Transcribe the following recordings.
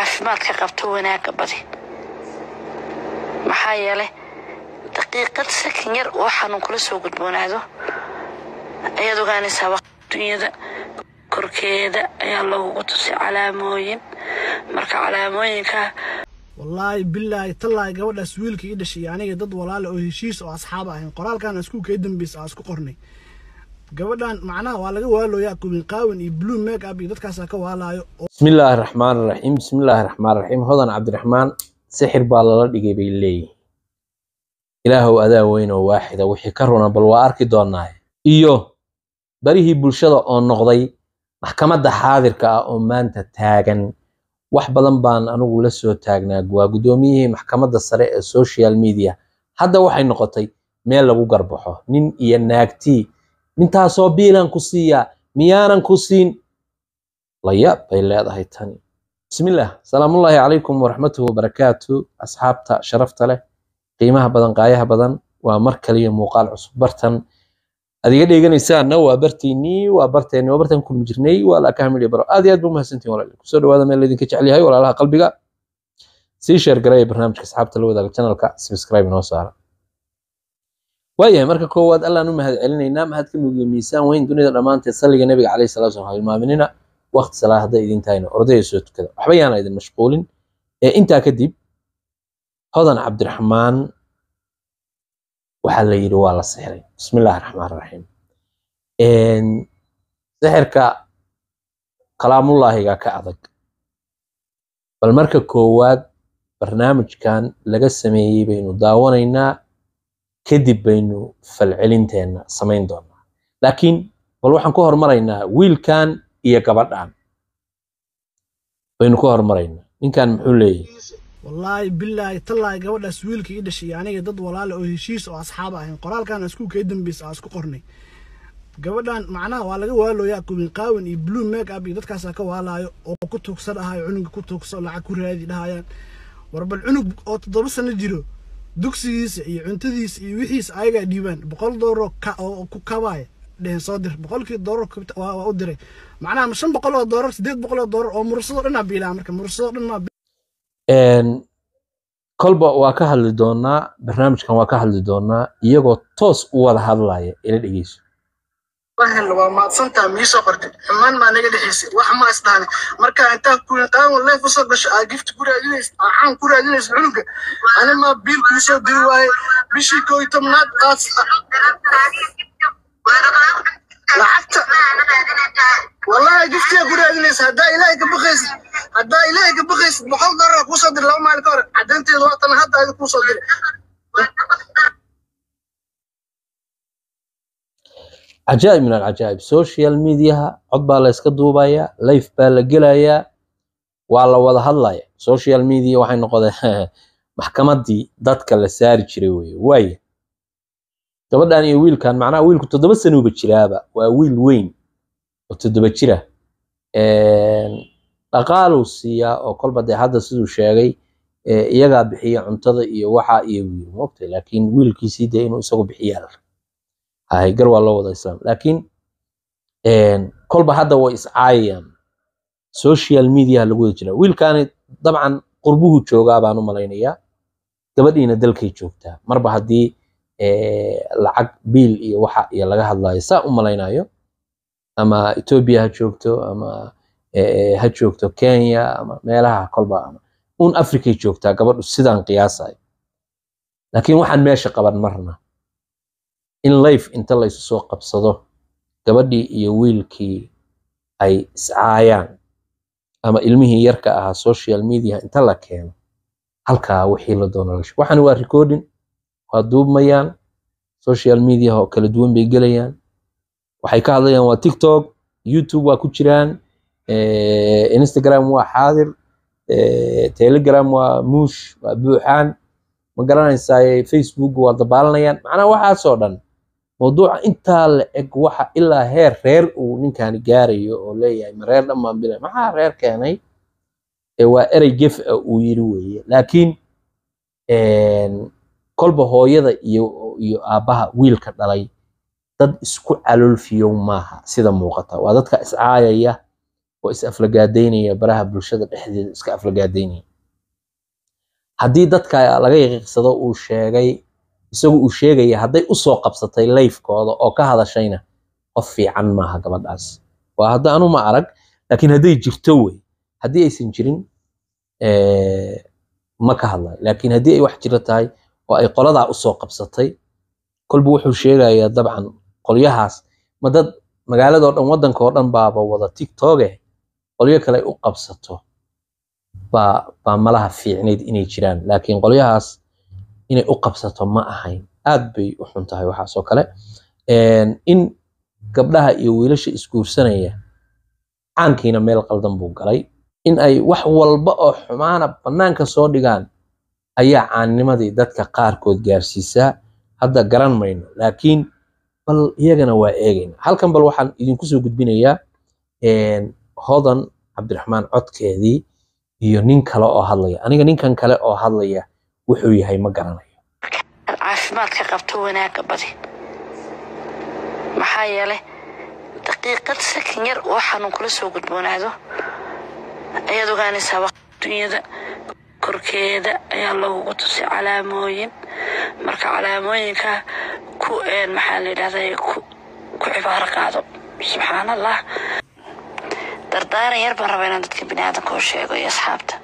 caafimaadka qabto wanaagga badi. Maxaa yeelay daqiiqad sakan yar oo xanuun kula soo gudboonaado ayaad ogaanaysaa waqtiyada korkeeda ayaa loogu tusay calaamooyin. Marka calaamooyinka wallaahi bilaahi tallaahi gabadhaas wiilka ii dhashay aniga dad walaale oo heshiis oo asxaab ahayn. Qoraalkan iskuulka ii dambaysa aan isku qornay gabadhan macnaha waa laga waalooyaa kuwiinqaawan iyo blue make up iyo dadkaasaa ka waalaayo. Bismillaahi raxmaan raxiim bismillaahi raxmaan raxiim hodan cabdiraxmaan sixir baa lala dhigay bay leeyihiin ilaahow adaa weyn oo waaxida wixii ka runa bal waa arki doonaaye iyo barihii bulshada oo noqday maxkamadda xaadirka ah oo maanta taagan. Wax badan baan anugu la soo taagnaa. Waa guddoomiyihii maxkamadda sare ee social media. Hadda waxay noqotay meel lagu garbaxo. Nin iyo naagtii nintaasoo biilan ku siiyaa miyaanan ku siin. Layaab bay leedahay tani. Bismillaah salaamullaahi calaykum waraxmatuhu wabarakaatu asxaabta sharafta leh. Qiimaha badan qaayaha badan. Waa mar kaliya muuqaal cusub bartan. Aad iga waa bartiinii waa barteeni waa bartaan kulmi jirnay. Waa laa kahmil iyo baro. Aad iyo aad buu mahadsantihin walaal. Kusoo dhawaada meel laydinka jecel yahay walaalaha qalbiga. Sii sheer garaya barnaamijka asxaabta la wadaaga channelka. Subscribe inoo saara waayahay marka koowaad allaan u mahad celinaynaa mahad ka mugiyo miisaan weyn dunida dhammaanteed. Salliga nabiga calayhi salaatu wasallam hilmaaminina waqti salaad hadday idin tahayna ordaya soo tukada. Waxba yaana idin mashquulin. Ee intaa kadib hodan cabdiraxmaan waxaa la yidhi waa la sixray. Bismillahi raxmaan raxiim sixirka kalaamullaahiga ka adag. Bal marka koowaad barnaamijkan laga sameeyey baynu daawanaynaa kadib baynu falcelinteenna samayn doonaa. Laakiin bal waxaan ku hormaraynaa wiilkan iyo gabadhan baynu ku hormaraynaa. Ninkan muxuu leeyahay? Wallaahi bilaahi tallaahi gabadhaas wiilka ii dhashay aniga dad walaale oo heshiis oo asxaab ahayn. Qoraalkan iskuulka ii dambaysa aan isku qornay. Gabadhan macnaha waa laga waalooyaa kubin qaawin iyo blue make up iyo dadkaasaa ka waalaayo oo ku tuugsa dhahayo cunuga ku tuugsa lacag ku raadi dhahayaan war cunug oo toddoba sano jiro dugsigiisa iyo cuntadiisa iyo wixiisa ayagaa dhiibaan. Boqol dooroo oo ku kabaaya dhehen soo dir. Boqolkii doorar waa u diray. Macnaha ma shan boqol oo doorar sideed boqol oo doorar oo mursadoo dhanaa biilaa marka. Mursadoo dhan maa kolba waa ka hadli doonaa barnaamijkan waa ka hadli doonaa iyagoo toos u wada hadlaya ila dhegeyso wahan waa maadsantaa miisoo qortay xumaan maa naga dhexaysay wax ma isdhaane marka intaa kuwin qaawan leef usoo gasho aa gifti ku raadinaysa aa caan ku raadinaysa cunuga ani maa biil kuu soo diri waaye bishii koo iyo tobnaad qaas lacagta wallahi giftiga ku raadinaysa haddaa ilaahay ka baqaysid haddaa ilaahay ka baqaysid boqol doolar kuusoo diri laba maalin ka hor caddaynteedu waa tan hadda adi kuusoo diri cajaa'ib min alcajaa'ib social mediaha cod baa la iska duubayaa life baa la gelayaa waa la wada hadlaya social media waxay noqdeen maxkamaddii dadka la saari jiray weye waaya gabadhan iyo wiilkan macnaha wiilku toddoba sanuuba jiraaba waa wiil weyn oo toddoba jira. Dhaqaaluu siiyaa oo kolba dee hadda siduu sheegay iyagaa bixiya cuntada iyo waxa iyo wiil. Moogtay laakiin wiilkiisii dee inuu isagu bixiyaa hay gar waa loo wada islaam. Laakiin kolba hadda way iscaayayaan social mediaha lagu wada jiraa wiilkaani dabcan qurbuhu joogaa baan u malaynayaa. Gabadhiina dalkay joogtaa. Marba haddii lacag biil iyo waxa iyo laga hadlayo saa u malaynayo ama etoobiya ha joogto ama ha joogto kenya ama meelaha kolba ama un africay joogtaa gabadhu sidaan qiyaasayo laakiin waxaan meesha qaban marna in life inta la isu soo qabsado gabadhii iyo wiilkii ay iscaayaan ama ilmihii yarka ahaa social media inta la keeno halkaa wixii la doono la waxaan waa recording waa duubmayaan social media oo kala duwan bay gelayaan waxay ka hadlayaan waa tiktok youtube waa ku jiraan instagram waa xaadir telegram waa muush waa buuxaan ma garanaysaa facebook waa dabaalanayaan macnaha waxaasoo dhan mawduuca intaa la eg waxa ilaa heer reer uu ninkani gaarayo oo leeyahay ma reer dhammaan bila maxaa reer keenay? Waa erey gef ah uu yiri weeye. Laakiin kolba hooyada iyo iyo aabbaha wiilka dhalay dad isku caloolfiyow maaha sida muuqata. Waa dadka iscaayaya oo is aflagaadeynaya baraha bulshada dhexdeeda iska aflagaadeynaya haddii dadka laga yaqiiqsado uu sheegay isagu uu sheegaya hadday u soo qabsatay layfkooda oo ka hadashayna qof fiican maaha gabadhaas. Waa hadda anu arag laakiin hadday jirto wey. Haddii aysan jirin ma ka hadlayo laakiin haddii ay wax jiro tahay oo ay qoladaa u soo qabsatay kolba wuxuu sheegayaa dabcan qolyahaas. Ma dad magaaladoo dhan waddanka oo dhan baaba wada tiktoke? Qolyo kale u qabsato. Baa baa malaha fiicnayd inay jiraan. Laakiin qolyahaas inay u qabsato ma ahayn. Aad bay u xun tahay waxaasoo kale. In gabdhaha iyo wiilasha isguursanaya caankiina meel qaldan buu galay. In ay wax walba oo xumaana bannaanka soo dhigaan ayaa caannimadii dadka qaarkood gaarsiisaa. Hadda garan mayno laakiin bal iyagana waa eegayna. Halkan bal waxaan idinku soo gudbinayaa hodan cabdiraxmaan codkeedii iyo nin kale oo hadlaya. Aniga ninkan kale oo hadlaya wuxuu yahay ma garanayo. Caafimaadka qabto wanaagga badi. Maxaa yeelay daqiiqad sakin yar oo xanuun kula soo gudboonaado ayaad ogaanaysaa dunyada korkeeda ayaa lagugu tusay calaamooyin. Marka calaamooyinka ku maxaa la yidhahda ku cibaaro qaado. Subxaan allah dardaaran yar baan rabaa inaan dadka biniaadanka u sheego iyo asxaabta.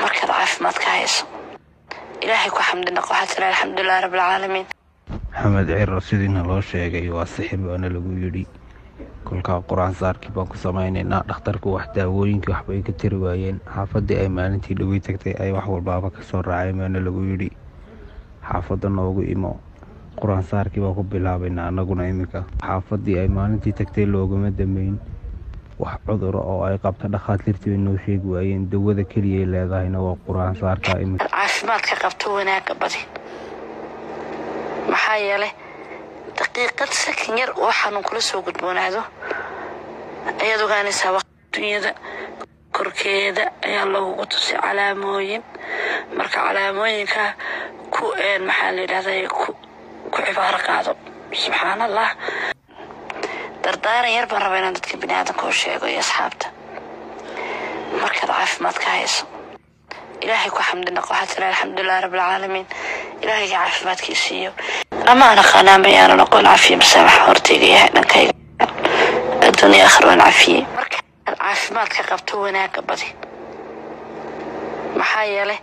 Markaad caafimaadka hayso ilaahay ku xamdi naqo waxaad tira alxamdulilah rabbilcaalamiin maxamed ciro sidiina loo sheegay waa sixir baana lagu yidhi kolkaa qur'aan saarkii baan ku samaynaynaa dhakhtarku wax daawooyinkii waxbay ka tiri waayeen. Xaafaddii ay maalintii dhowey tagtay ay wax walbaaba ka soo raaceen baana lagu yidhi xaafadda noogu imo. Qur'aan saarkii baan ku bilaabaynaa annaguna iminka. Xaafaddii ay maalintii tagtay loogama dambeyn. Wax cudura oo ay qabta dhakhaatiirtii bay noo sheegi waayeen. Dawada keliyay leedahayna waa qur'aan saarkaa iminka caafimaadka qabto wanaagga badi maxaa yeelay daqiiqad sakin yar oo xanuun kula soo gudboonaado ayaad ogaanaysaa dunyada korkeeda ayaa lagugu tusay calaamooyin. Marka calaamooyinka ku maxaa la yidhahda ku cibaaro qaado. Subxaan allah dardaaran yar baan rabaa inaan dadka biniaadanka u sheego iyo asxaabta. Markaad caafimaadka hayso ilaahay ku xamdi naqo waxaad tira alxamdulilah rabbilcaalamiin ilaahayga caafimaadkii siiyo. Ama aan aqaanaa mayaana noqon cafiye masaamax hortayga yahay dhankayga adduunya akhir waan cafiyey markaad caafimaadka qabto wanaagga badi. Maxaa yeelay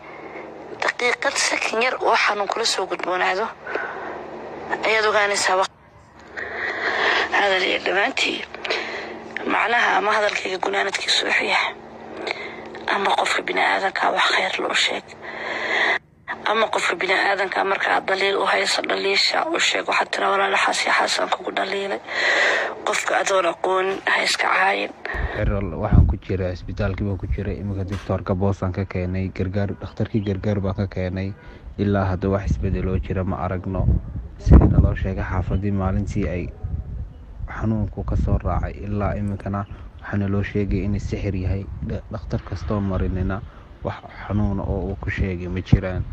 daqiiqad sakin yar oo xanuun kula soo gudboonaado ayaad ogaanaysaa hadal iyo dhammaantii macnaha ama hadalkayga gunaanadkiisu wuxuu yahay ama qofka biniaadanka wax khayr loo sheeg. Ama qofka biniaadanka markaa daliil u hayso dhaliisha u sheeg waxaad tira walaalaxaas iyo xaasaan kugu dhaliilay qofka adoon aqoonin ha iska caayin. Cirol waxaan ku jira isbitaalkii baan ku jiray iminka doctoorka boosaan ka keenay gargaar dhakhtarkii gargaar baan ka keenay. Ilaa hadda wax isbedeloo jira ma aragno. Sidiina loo sheegay xaafadii maalintii ay xanuunku ka soo raacay? Ilaa iminkana waxaana loo sheegay inay sixir yahay dhakhtar kastoo marinina wax xanuuna oo uu ku sheegay ma jiraan.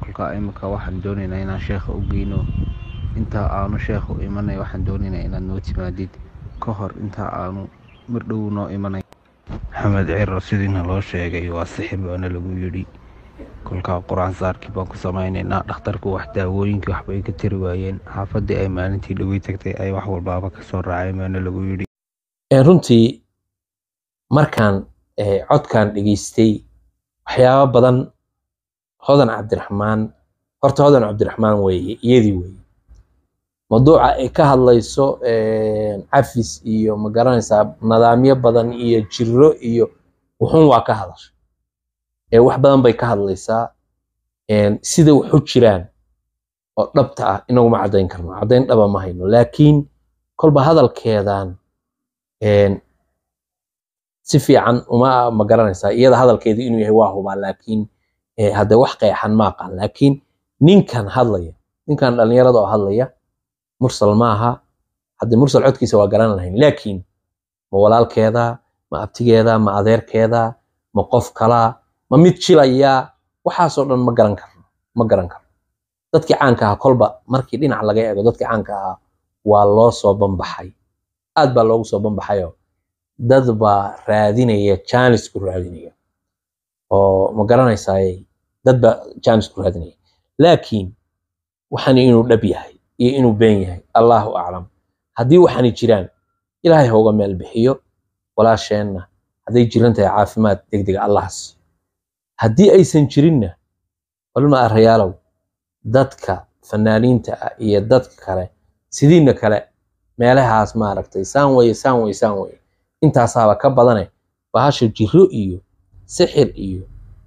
Kolkaa iminka waxaan doonaynaa inaan sheekha u geyno. Intaa aanu sheekha u imanay waxaan doonaynaa inaad noo timaadid. Ka hor intaa aanu mardhow noo imanay. Maxamed ciro sidiina loo sheegay waa sixir baana lagu yidhi. Kolkaa qur'aan saarkii baan ku samaynaynaa dhakhtarku wax daawooyinkii waxbay ka tiri waayeen. Xaafaddii ay maalintii dhowey tagtay ay wax walbaaba ka soo raaceen baana lagu yidhi. Runtii markaan codkan dhegeystay waxyaabo badan hodan cabdiraxmaan horta hodan cabdiraxmaan weeye iyadii weeye. Mawduuca ay ka hadlayso cafis iyo ma garanaysaa nidaamyo badan iyo jiro iyo wuxun waa ka hadasha wax badan bay ka hadlaysaa sida waxu jiraan oo dhabta ah inaguma caddayn karno. Caddayn dhaba ma hayno laakiin kolba hadalkeedan si fiican uma ma garanaysaa. Iyada hadalkeedu inuu yahay waa hubaa laakiin hadde wax qeexan ma aqaan. Laakiin ninkan hadlaya ninkan dhallinyarada oo hadlaya mursal maaha hadde mursal codkiisa waa garan lahayn laakiin ma walaalkeeda ma abtigeeda ma adeerkeeda ma qof kalaa ma mid jilaya waxaasoo dhan ma garan karno ma garan karno. Dadkii caanka ahaa kolba markii dhinac laga eego dadkii caanka ahaa waa loo soo banbaxay. Aad baa loogu soo banbaxayoo dad baa raadinaya jaanis ku raadinaya. Oo ma garanaysaay dad baa jaanis ku raadinaya. Laakiin waxaan inuu dhab yahay iyo inuu been yahay allahu aclam. Haddii waxaani jiraan ilaahay ha uga meel bixiyo walaasheenna hadday jiran tahay caafimaad degdega allaha siiyo haddii aysan jirinna walma arayaalow dadka fanaaniinta ah iyo dadka kale sidiina kale meelahaas maaragtay saan weye saan weye saan weye intaasaaba ka badane bahasha jiro iyo sixir iyo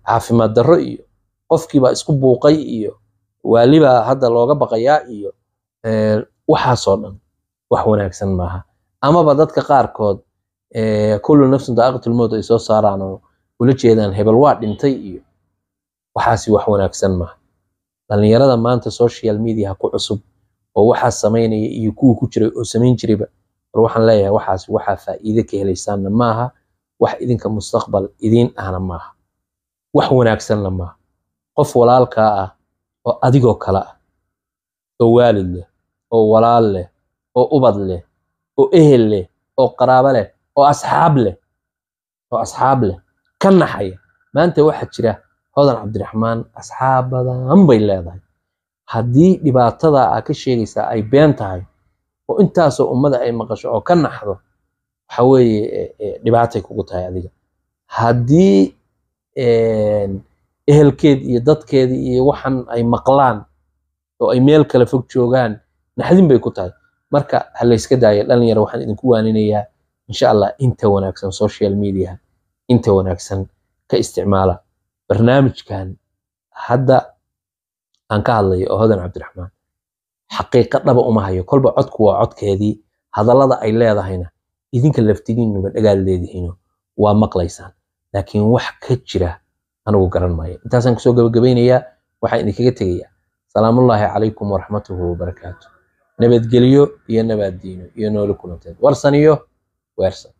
caafimaad darro iyo qofkiibaa isku buuqay iyo waalibaa hadda looga baqayaa iyo eh, waxaasoo dhan wax wanaagsan maaha. Amaba dadka qaarkood eh, kullu nafsin daaqatulmowt ay soo saaraan oo ula jeedaan hebel waa dhintay iyo waxaasi wax wanaagsan maaha. Dhallinyarada maanta social media ku cusub oo waxaa samaynaya iyo kuwa ku jiray oo samayn jirayba war waxaan leeyahay waxaas waxaa faa'iide ka helaysaanna maaha wax idinka mustaqbal idiin ahna maaha. Wax wanaagsanna maaha. Qof walaalkaa ah oo adigoo kale ah oo waalid leh oo walaal leh oo ubad leh oo ehel leh oo qaraabo leh oo asxaab leh oo asxaab leh ka naxaya. Maanta waxaa jira hodan cabdiraxmaan asxaab badan bay leedahay. Haddii dhibaatada aa ka sheegaysaa ay been tahay oo intaasoo ummada ay maqasho oo ka naxdo waxa weeye eh, eh, dhibaatay kugu tahay adiga. Haddii ehelkeed iyo dadkeedi iyo waxan ay maqlaan oo ay meel kale fog joogaan naxdin bay ku tahay. Marka ha layska daaya dhalinyaro waxaan idinku waaninayaa insha allah inta wanaagsan social media inta wanaagsan ka isticmaala barnaamijkan. Hadda aan ka hadlayo oo hodan cabdiraxmaan xaqiiqa dhaba uma hayo. Kolba codku waa codkeedii hadallada ay leedahayna idinka laftigiinuba dhagaal leedihiino waa maqlaysaan. Laakiin wax ka jira anigu garan maayo. Intaasaan ku soo gabagabaynayaa waxaan idinkaga tegayaa. Salaamullaahi calaykum waraxmatuhu wabarakaatu nabadgelyo iyo nabaaddiino iyo nooli kulanteed warsan iyo weersan